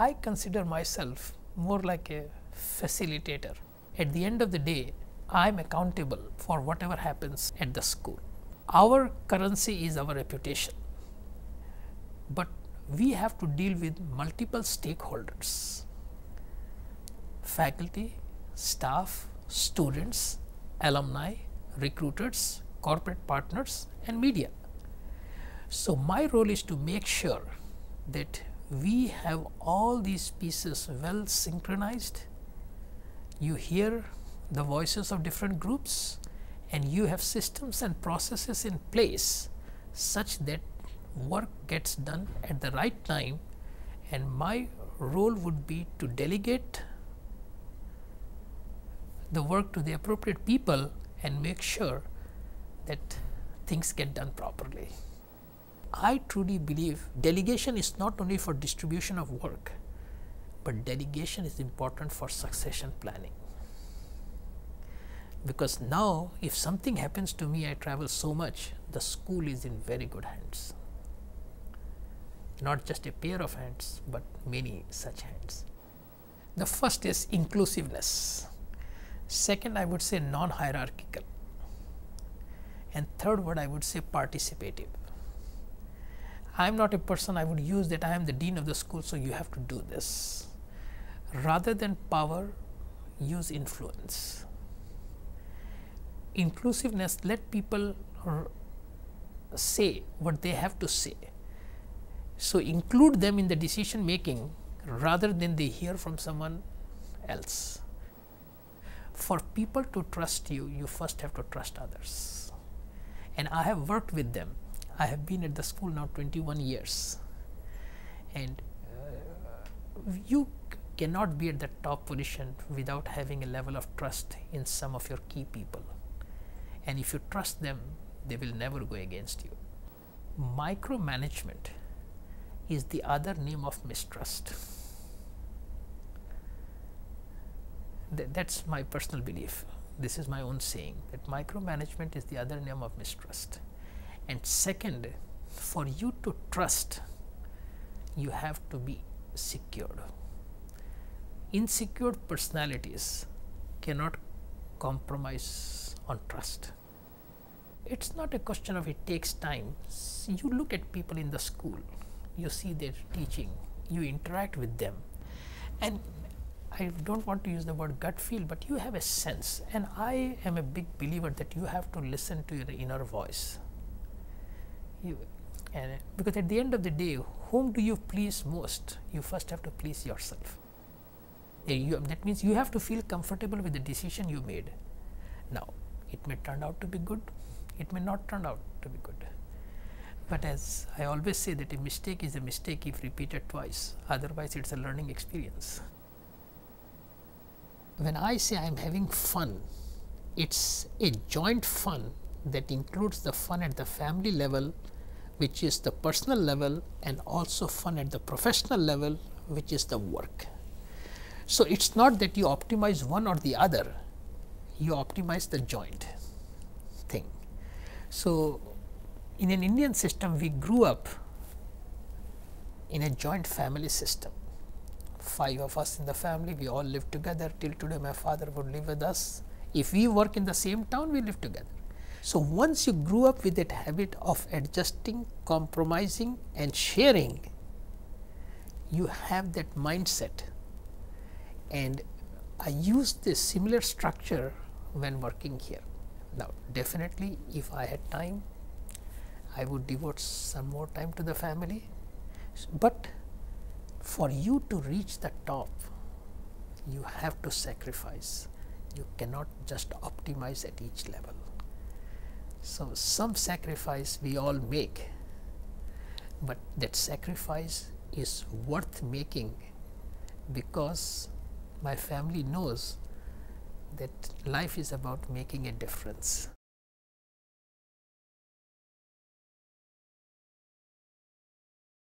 I consider myself more like a facilitator. At the end of the day, I am accountable for whatever happens at the school. Our currency is our reputation, but we have to deal with multiple stakeholders faculty, staff, students, alumni, recruiters, corporate partners and media. So, my role is to make sure that we have all these pieces well synchronized. You hear the voices of different groups and you have systems and processes in place such that work gets done at the right time and my role would be to delegate the work to the appropriate people and make sure that things get done properly. I truly believe delegation is not only for distribution of work, but delegation is important for succession planning. Because now, if something happens to me, I travel so much, the school is in very good hands. Not just a pair of hands, but many such hands. The first is inclusiveness. Second, I would say non hierarchical. And third word, I would say participative. I am not a person I would use that I am the dean of the school, so you have to do this. Rather than power, use influence. Inclusiveness, let people say what they have to say. So, include them in the decision making rather than they hear from someone else. For people to trust you, you first have to trust others. And I have worked with them I have been at the school now 21 years and uh, you cannot be at the top position without having a level of trust in some of your key people and if you trust them they will never go against you. Micromanagement is the other name of mistrust. Th that's my personal belief. This is my own saying that micromanagement is the other name of mistrust and second for you to trust you have to be secured. Insecure personalities cannot compromise on trust. It's not a question of it takes time. You look at people in the school you see their teaching you interact with them. And I don't want to use the word gut feel, but you have a sense, and I am a big believer that you have to listen to your inner voice you and because at the end of the day whom do you please most? You first have to please yourself. You, that means you have to feel comfortable with the decision you made. Now it may turn out to be good it may not turn out to be good. But as i always say that a mistake is a mistake if repeated twice otherwise it's a learning experience. When i say i'm having fun it's a joint fun that includes the fun at the family level which is the personal level and also fun at the professional level which is the work. So, it is not that you optimize one or the other, you optimize the joint thing. So, in an Indian system we grew up in a joint family system. Five of us in the family, we all live together till today my father would live with us. If we work in the same town, we live together. So, once you grew up with that habit of adjusting, compromising and sharing, you have that mindset and I use this similar structure when working here. Now, definitely if I had time, I would devote some more time to the family, but for you to reach the top, you have to sacrifice. You cannot just optimize at each level. So, some sacrifice we all make, but that sacrifice is worth making because my family knows that life is about making a difference.